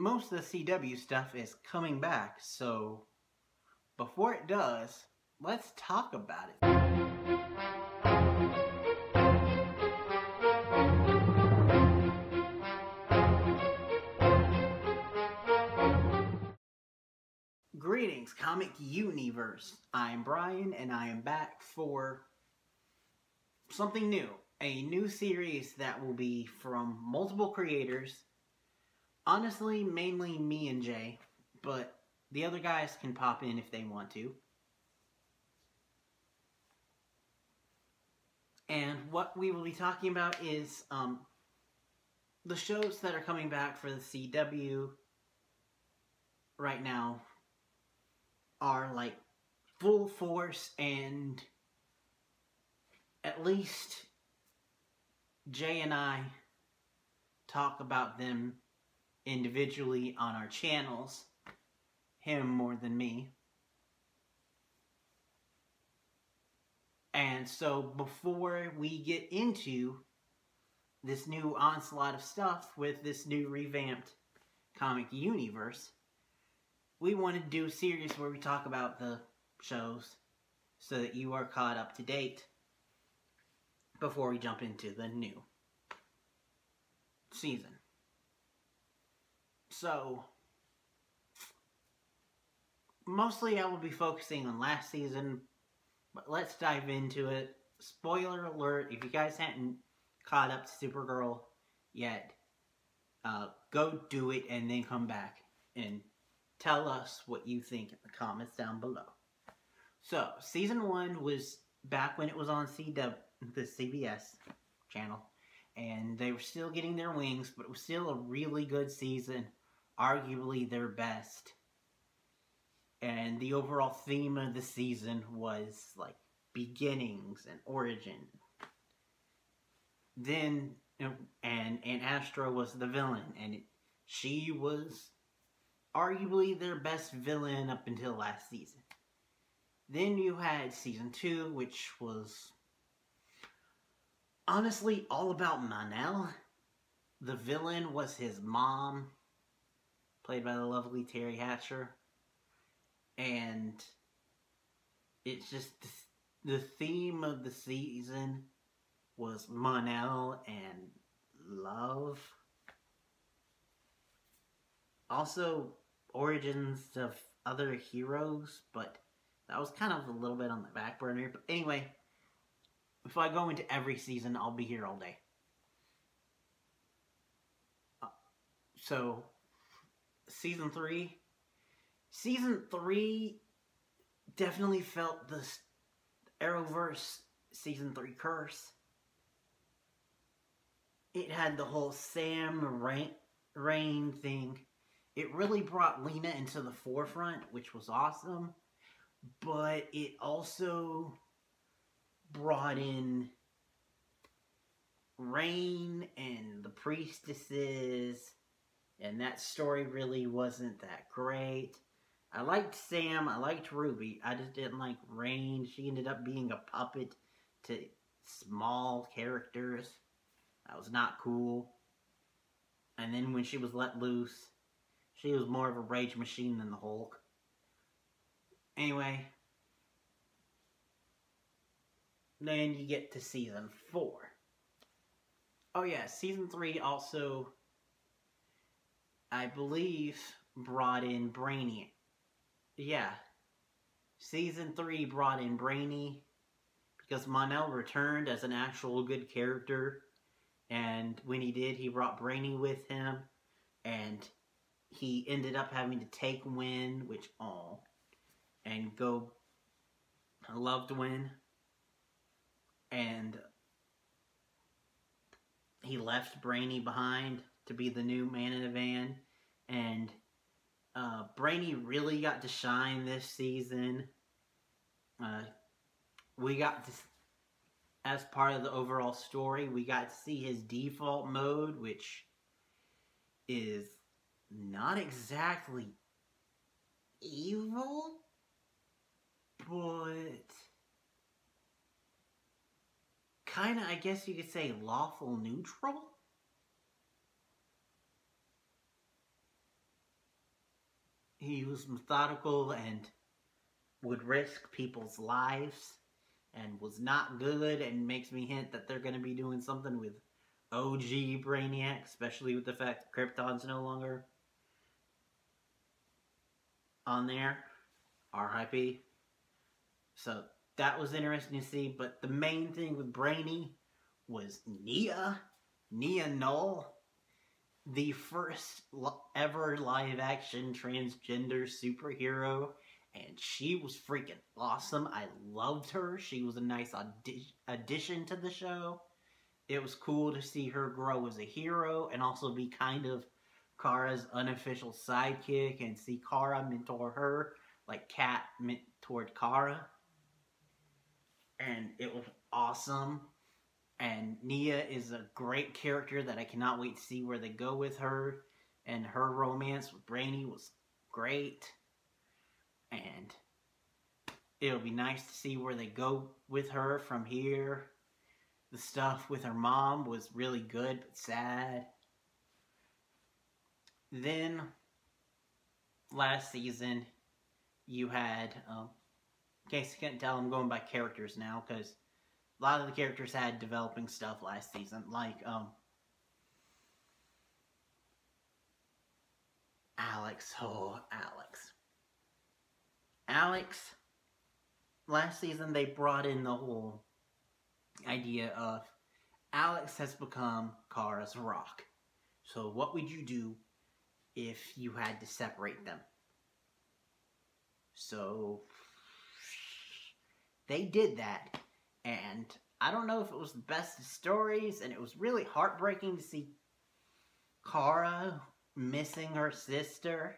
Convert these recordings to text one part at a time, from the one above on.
most of the CW stuff is coming back, so before it does, let's talk about it. Greetings, Comic Universe. I'm Bryan, and I am back for something new. A new series that will be from multiple creators. Honestly, mainly me and Jay, but the other guys can pop in if they want to. And what we will be talking about is um, the shows that are coming back for the CW right now are like full force and at least Jay and I talk about them individually on our channels. Him more than me. And so before we get into this new onslaught of stuff with this new revamped comic universe, we want to do a series where we talk about the shows so that you are caught up to date before we jump into the new season. So, mostly I will be focusing on last season, but let's dive into it. Spoiler alert, if you guys hadn't caught up to Supergirl yet, uh, go do it and then come back and tell us what you think in the comments down below. So, season one was back when it was on CW, the CBS channel, and they were still getting their wings, but it was still a really good season, arguably their best. And the overall theme of the season was like beginnings and origin. Then, and and Astra was the villain, and it, she was arguably their best villain up until last season. Then you had season two, which was honestly all about Mon-El. The villain was his mom, played by the lovely Teri Hatcher. And it's just the theme of the season was Mon-El and love. Also, origins of other heroes, but that was kind of a little bit on the back burner. But anyway, if I go into every season, I'll be here all day. Uh, so, season three. Season three definitely felt the Arrowverse season three curse. It had the whole Sam Reign, Reign thing it really brought Lena into the forefront, which was awesome. But it also brought in Reign and the priestesses, and that story really wasn't that great. I liked Sam, I liked Ruby, I just didn't like Reign. She ended up being a puppet to small characters. That was not cool. And then when she was let loose, she was more of a rage machine than the Hulk. Anyway, then you get to season four. Oh yeah, season three also, I believe, brought in Brainy. Yeah, season three brought in Brainy because Mon-El returned as an actual good character, and when he did, he brought Brainy with him, and he ended up having to take Winn, which all, and go. Loved Winn. and he left Brainy behind to be the new man in the van, and uh, Brainy really got to shine this season. Uh, we got to, as part of the overall story, we got to see his default mode, which is not exactly evil, but kind of, I guess you could say, lawful neutral? He was methodical and would risk people's lives and was not good and makes me hint that they're going to be doing something with OG Brainiac, especially with the fact that Krypton's no longer on there. RIP. So that was interesting to see, but the main thing with Brainy was Nia, Nia Nal, the first ever live action transgender superhero, and she was freaking awesome. I loved her. She was a nice addition to the show. It was cool to see her grow as a hero and also be kind of Kara's unofficial sidekick and see Kara mentor her like Cat mentored Kara. And it was awesome. And Nia is a great character that I cannot wait to see where they go with her. And her romance with Brainy was great. And it'll be nice to see where they go with her from here. The stuff with her mom was really good but sad. Then, last season, you had, um, in case you can't tell, I'm going by characters now because a lot of the characters had developing stuff last season, like um, Alex. Oh, Alex. Alex. Last season, they brought in the whole idea of Alex has become Kara's rock. So, what would you do if you had to separate them? So, they did that and I don't know if it was the best of stories, and it was really heartbreaking to see Kara missing her sister.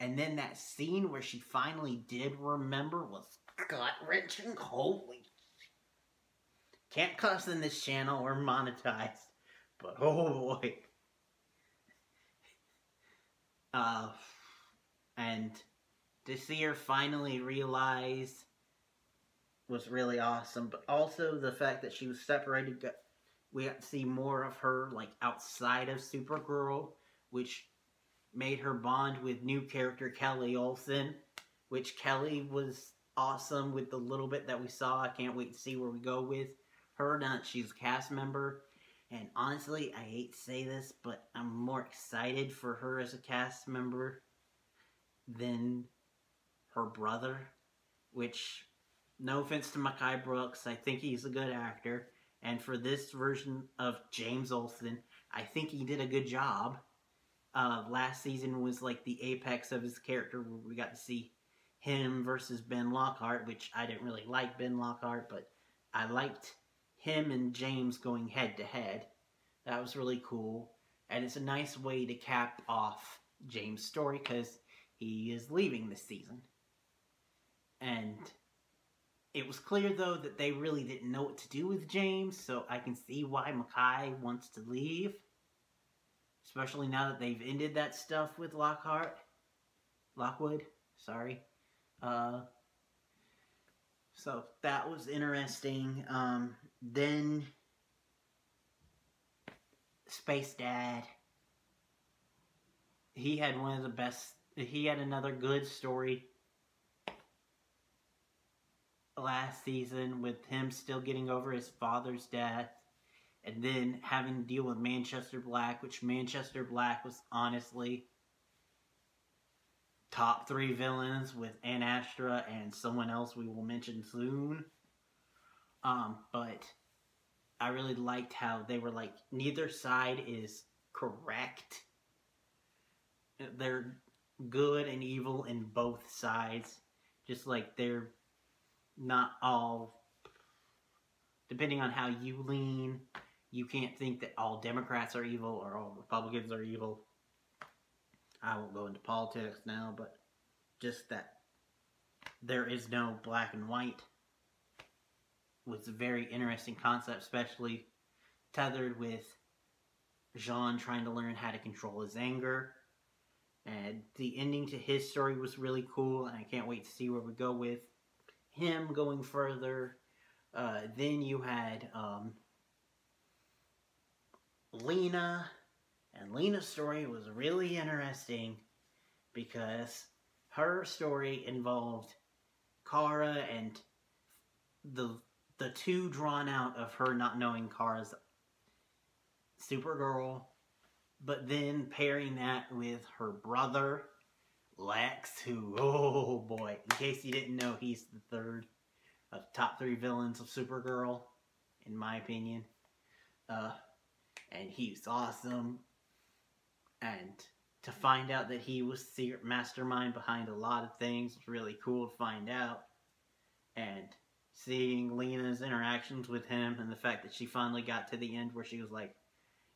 And then that scene where she finally did remember was gut wrenching. Holy. Can't cuss in this channel, we're monetized. But oh boy. Uh, and to see her finally realize was really awesome, but also the fact that she was separated. We got to see more of her like outside of Supergirl, which made her bond with new character Kelly Olsen, which Kelly was awesome with the little bit that we saw. I can't wait to see where we go with her now that she's a cast member. And honestly, I hate to say this, but I'm more excited for her as a cast member than her brother, which no offense to Mehcad Brooks, I think he's a good actor. And for this version of James Olsen, I think he did a good job. Uh, last season was like the apex of his character where we got to see him versus Ben Lockhart, which I didn't really like Ben Lockhart, but I liked him and James going head to head. That was really cool. And it's a nice way to cap off James' story because he is leaving this season. And it was clear, though, that they really didn't know what to do with James, so I can see why Mehcad wants to leave. Especially now that they've ended that stuff with Lockhart. Lockwood, sorry. Uh, so that was interesting. Um, then Space Dad. He had one of the best. He had another good story last season with him still getting over his father's death and then having to deal with Manchester Black, which Manchester Black was honestly top three villains with Ad Astra and someone else we will mention soon. Um, but I really liked how they were like, neither side is correct. They're good and evil in both sides. Just like they're not all depending on how you lean you can't think that all democrats are evil or all republicans are evil. I won't go into politics now but just that there is no black and white was a very interesting concept especially tethered with J'onn trying to learn how to control his anger. And the ending to his story was really cool and i can't wait to see where we go with him going further. Uh, then you had um, Lena, and Lena's story was really interesting because her story involved Kara and the the two drawn out of her not knowing Kara's Supergirl, but then pairing that with her brother Lex, who oh boy, in case you didn't know, he's the third of top three villains of Supergirl, in my opinion. Uh, and he's awesome. And to find out that he was secret mastermind behind a lot of things was really cool to find out. And seeing Lena's interactions with him and the fact that she finally got to the end where she was like,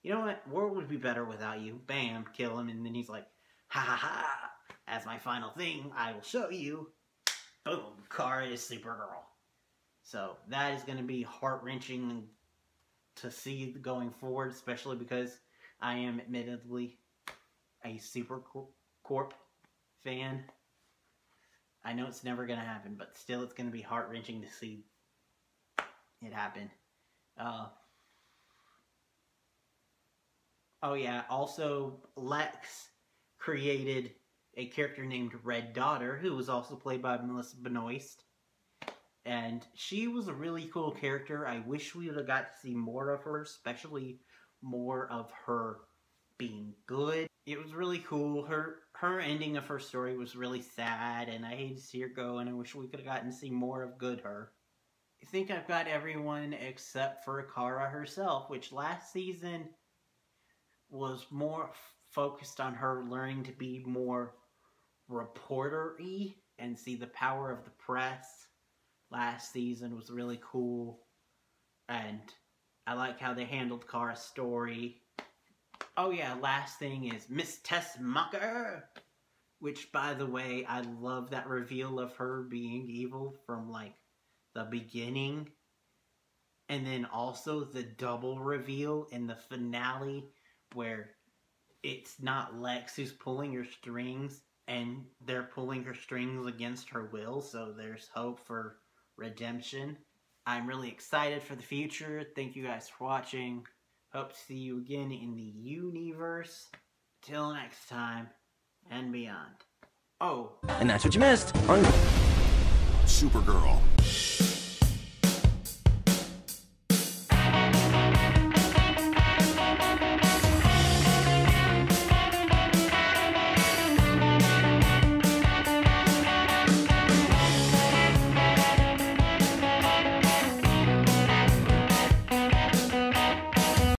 you know what, world would be better without you. Bam, kill him. And then he's like, ha ha ha, as my final thing, I will show you. Boom, Kara is Supergirl. So that is going to be heart-wrenching to see going forward, especially because I am admittedly a Supercorp fan. I know it's never going to happen, but still it's going to be heart-wrenching to see it happen. Uh, oh yeah, also Lex created a character named Red Daughter, who was also played by Melissa Benoist. And she was a really cool character. I wish we would have got to see more of her, especially more of her being good. It was really cool. Her her ending of her story was really sad, and I hate to see her go, and I wish we could have gotten to see more of good her. I think I've got everyone except for Kara herself, which last season was more focused on her learning to be more reporter-y and see the power of the press last season was really cool. And I like how they handled Kara's story. Oh yeah, last thing is Miss Teschmacher. Which, by the way, I love that reveal of her being evil from, like, the beginning. And then also the double reveal in the finale where it's not Lex who's pulling her strings and they're pulling her strings against her will, so there's hope for redemption. I'm really excited for the future. Thank you guys for watching. Hope to see you again in the universe. Till next time, and beyond. Oh. And that's what you missed on Supergirl.